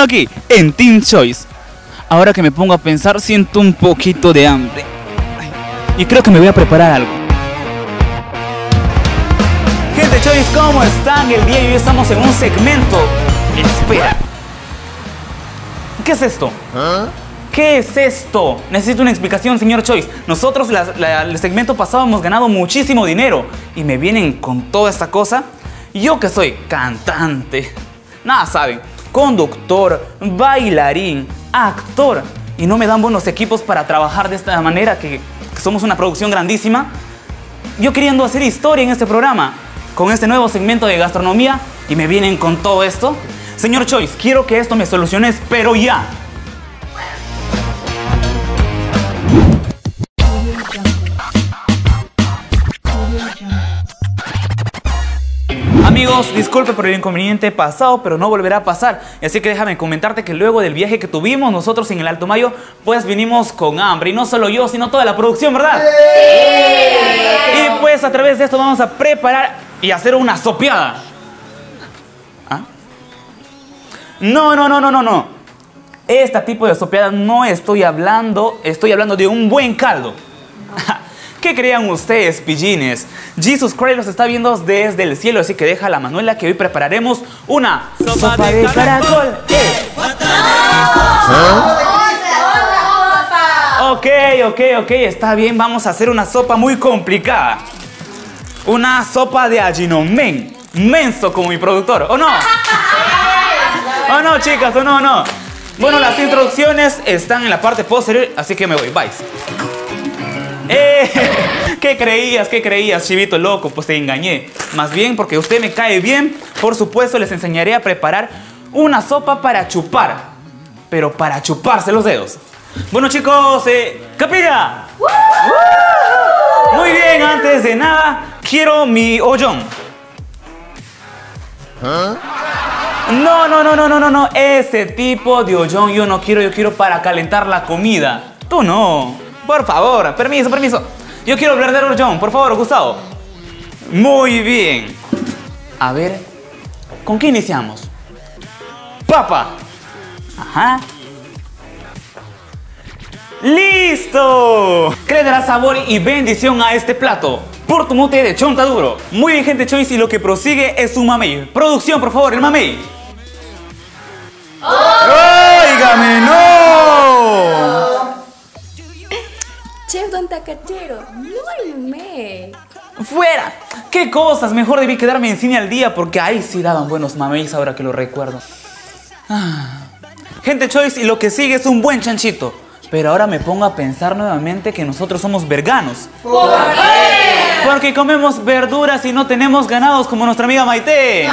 Solo aquí, en Team Choice. Ahora que me pongo a pensar, siento un poquito de hambre. Y creo que me voy a preparar algo. Gente Choice, ¿cómo están? El día de hoy estamos en un segmento. Espera. ¿Qué es esto? ¿Qué es esto? Necesito una explicación, señor Choice. Nosotros la- la- el segmento pasado hemos ganado muchísimo dinero y me vienen con toda esta cosa. Yo que soy cantante, nada saben, conductor, bailarín, actor y no me dan buenos equipos para trabajar de esta manera que, somos una producción grandísima. Yo queriendo hacer historia en este programa con este nuevo segmento de gastronomía y me vienen con todo esto. Señor Choice, quiero que esto me soluciones, pero ya. Amigos, disculpe por el inconveniente pasado, pero no volverá a pasar. Así que déjame comentarte que luego del viaje que tuvimos nosotros en el Alto Mayo, pues vinimos con hambre. Y no solo yo, sino toda la producción, ¿verdad? Y pues a través de esto vamos a preparar y hacer una sopeada. ¿Ah? No, no, no, no, no, no. Este tipo de sopeada no estoy hablando, estoy hablando de un buen caldo. ¿Qué creían ustedes, pillines? Jesus Christ los está viendo desde el cielo, así que deja la Manuela que hoy prepararemos una sopa, de caracol. ¡Eh! Ok, ok, ok, está bien, vamos a hacer una sopa muy complicada. Una sopa de allinomen, menso como mi productor, ¿o no? ¿O no, chicas? ¿O no, o no? Bueno, las instrucciones están en la parte posterior, así que me voy, bye. ¡Eh! ¿Qué creías? ¿Qué creías, chivito loco? Pues te engañé. Más bien porque usted me cae bien, por supuesto les enseñaré a preparar una sopa para chupar. Pero para chuparse los dedos. Bueno chicos, eh, ¡capilla! Muy bien, antes de nada, quiero mi hoyón. No, no, no, no, no, no, no. Ese tipo de hoyón yo no quiero, yo quiero para calentar la comida. Tú no. Por favor, permiso, permiso. Yo quiero el verdadero hoyón, por favor, Gustavo. Muy bien. A ver, ¿con qué iniciamos? Papa. Ajá. ¡Listo! ¿Qué le dará sabor y bendición a este plato? Portumote de chontaduro. Muy bien, gente Choice, y lo que prosigue es un mamey. Producción, por favor, el mamey. ¡Óigame, no! Me. ¡Fuera! ¿Qué cosas? Mejor debí quedarme en cine al día porque ahí sí daban buenos mameis ahora que lo recuerdo. Ah. Gente Choice, y lo que sigue es un buen chanchito. Pero ahora me pongo a pensar nuevamente que nosotros somos veganos. ¿Por qué? Porque comemos verduras y no tenemos ganados como nuestra amiga Maite.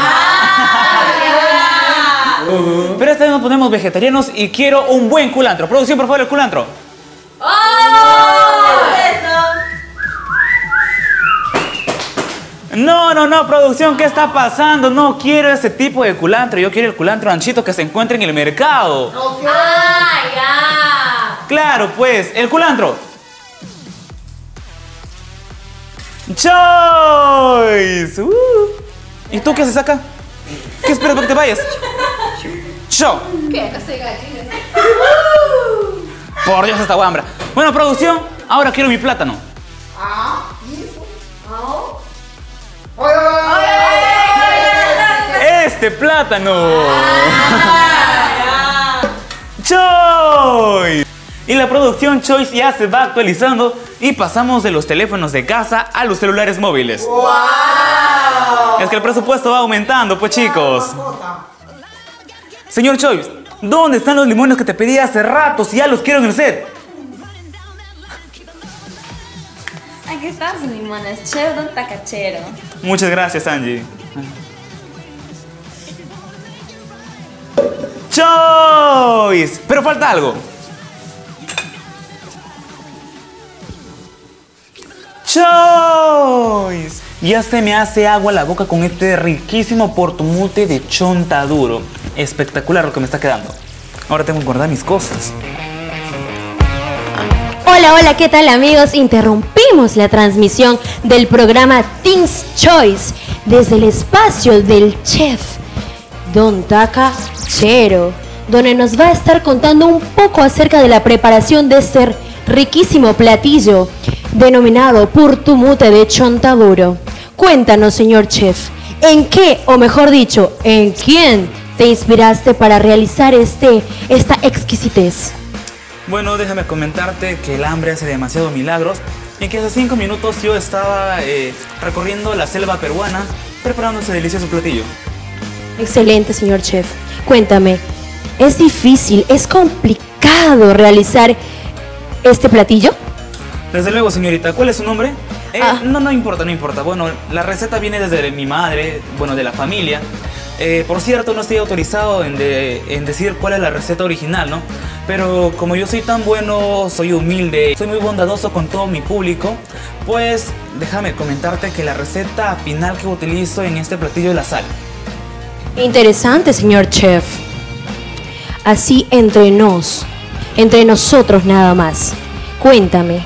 Pero esta vez nos ponemos vegetarianos y quiero un buen culantro. Producción, por favor, el culantro. No, no, no, producción, ¿qué está pasando? No quiero ese tipo de culantro. Yo quiero el culantro anchito que se encuentra en el mercado. ¡Ah, ya! Claro, pues, el culantro. Choice. Uh. ¿Y tú qué haces acá? ¿Qué esperas para que te vayas? Cho. ¿Qué? No soy gallina. Por Dios, esta guambra. Bueno, producción, ahora quiero mi plátano. Este plátano. Choice. Y la producción Choice ya se va actualizando y pasamos de los teléfonos de casa a los celulares móviles. Es que el presupuesto va aumentando, pues chicos. Señor Choice, ¿dónde están los limones que te pedí hace rato si ya los quiero en el set? Aquí están sus limones, Chef Don Tacachero. Muchas gracias, Angie. Choice. Pero falta algo. Choice. Ya se me hace agua la boca con este riquísimo portumute de chontaduro. Espectacular lo que me está quedando. Ahora tengo que guardar mis cosas. Hola, hola, ¿qué tal amigos? Interrumpimos la transmisión del programa Teens Choice desde el espacio del chef Don Taka Chero. donde nos va a estar contando un poco acerca de la preparación de este riquísimo platillo denominado Purtumute de Chontaduro. Cuéntanos, señor chef, ¿en qué, o mejor dicho, en quién te inspiraste para realizar este, esta exquisitez? Bueno, déjame comentarte que el hambre hace demasiados milagros y que hace cinco minutos yo estaba eh, recorriendo la selva peruana preparando ese delicioso platillo. Excelente, señor chef. Cuéntame, ¿es difícil, es complicado realizar este platillo? Desde luego, señorita. ¿Cuál es su nombre? Eh, Ah. No, no importa, no importa. Bueno, la receta viene desde mi madre, bueno, de la familia. Eh, por cierto, no estoy autorizado en, de- en decir cuál es la receta original, ¿no? Pero como yo soy tan bueno, soy humilde, soy muy bondadoso con todo mi público, pues déjame comentarte que la receta final que utilizo en este platillo es la sal. Interesante, señor chef. Así entre nos, entre nosotros nada más. Cuéntame,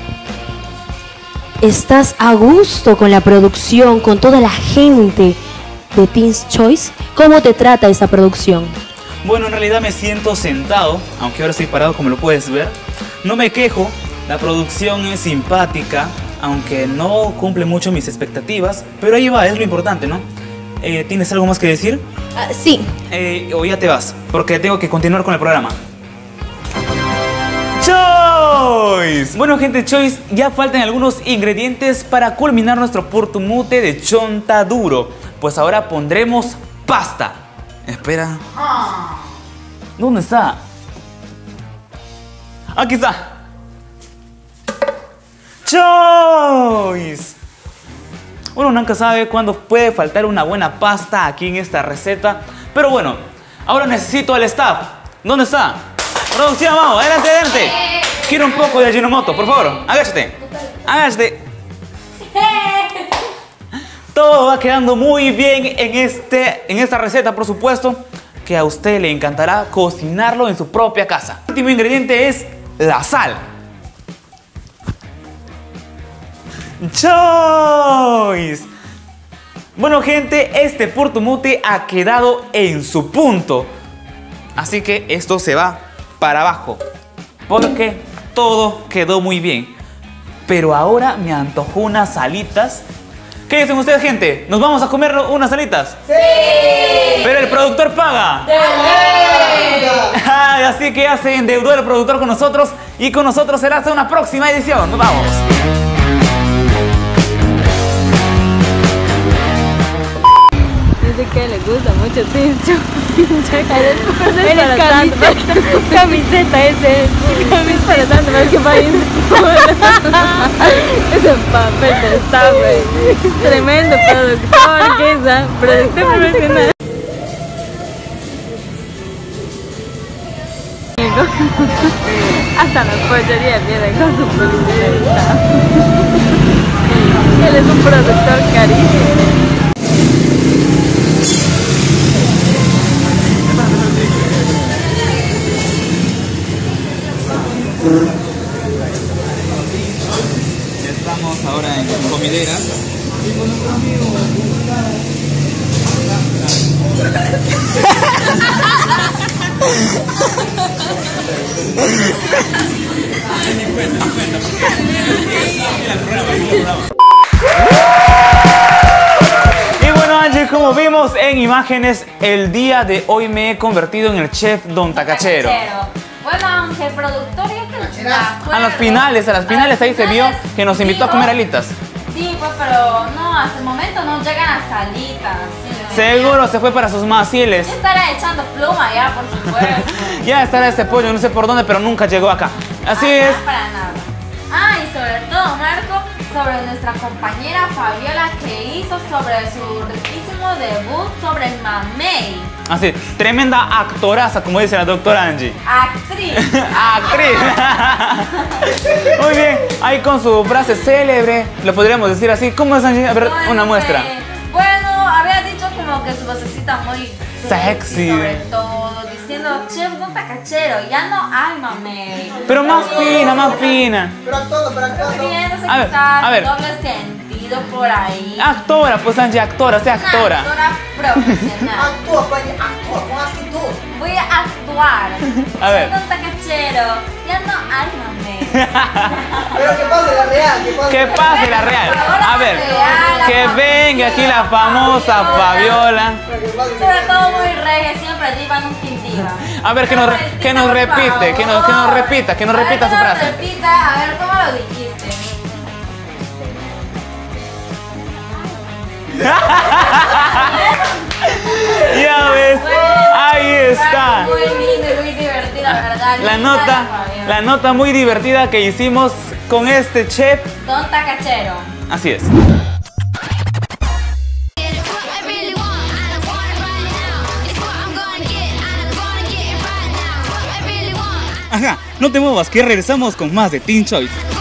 ¿estás a gusto con la producción, con toda la gente de Teens Choice? ¿Cómo te trata esa producción? Bueno, en realidad me siento sentado, aunque ahora estoy parado como lo puedes ver. No me quejo, la producción es simpática, aunque no cumple mucho mis expectativas, pero ahí va, es lo importante, ¿no? Eh, ¿Tienes algo más que decir? Ah, sí, Eh, o ya te vas, porque tengo que continuar con el programa. Choice. Bueno, gente, Choice, ya faltan algunos ingredientes para culminar nuestro portumute de chonta duro. Pues ahora pondremos pasta. Espera. ¿Dónde está? Aquí está. Choice. Uno nunca sabe cuándo puede faltar una buena pasta aquí en esta receta. Pero bueno, ahora necesito al staff. ¿Dónde está? Producción, vamos, adelante, adelante. Quiero un poco de Ajinomoto, por favor. Agáchate. Agáchate. Todo va quedando muy bien en, este, en esta receta, por supuesto, que a usted le encantará cocinarlo en su propia casa. El último ingrediente es la sal. Choice. Bueno, gente, este portumute ha quedado en su punto. Así que esto se va para abajo. Porque todo quedó muy bien. Pero ahora me antojó unas alitas. ¿Qué dicen ustedes, gente? ¿Nos vamos a comer unas alitas? ¡Sí! Pero el productor paga. Ay, Así que ya se endeudó el productor con nosotros y con nosotros será hasta una próxima edición. Nos vamos. Dice que le gusta mucho Tincho. Eres camiseta. Camiseta ese. Camiseta para tanto, más que país. Ese papel de está, güey. Tremendo productor, que esa. Productor profesional. Hasta la pollería viene con su publicidad. Como vimos en imágenes, el día de hoy me he convertido en el chef Don Tacachero. Bueno, aunque el productor ya que acuerdo. A las finales, a las finales ahí se vio que nos invitó a comer ¿no? alitas. Sí, pues, pero no, hasta el momento no llegan las alitas. Seguro se fue para sus maciles. Ya estará echando pluma ya, por supuesto. Ya estará ese pollo, no sé por dónde, pero nunca llegó acá. Así es. no, para nada. Ah, y sobre todo, Marco, sobre nuestra compañera Fabiola que hizo sobre su riquísimo debut sobre el mamey. Así, tremenda actoraza, como dice la doctora Angie. Actriz. Actriz. Muy bien, ahí con su frase célebre, lo podríamos decir así. ¿Cómo es Angie? A ver, una muestra. Vocecita muy Sexy. Sobre todo, diciendo, chef, no cachero, ya no hay mamey. Pero más fina, más fina. Pero actuando, pero actuando. A ver, a ver. doble sentido por ahí. Actora, pues Angie, actora, sea Una actora. actora profesional. Actúa, Paña, actúa con actitud. Voy a actuar. A ver. Soy un tacachero. Ya no, ay, mamé. Pero que real, que pase. La real. A ver, que venga aquí la famosa Fabiola. Sobre todo muy reggae, siempre diva, nunca indiva. A ver, que nos, que nos repite, que nos, que nos repita, que nos repita su frase. repita, a ver cómo lo dijiste. Ya ves, ahí está. Muy lindo y muy divertida, ¿verdad? La nota, la nota muy divertida que hicimos con este chef. Don Tacachero. Así es. Ajá, no te muevas que regresamos con más de Teen Choice.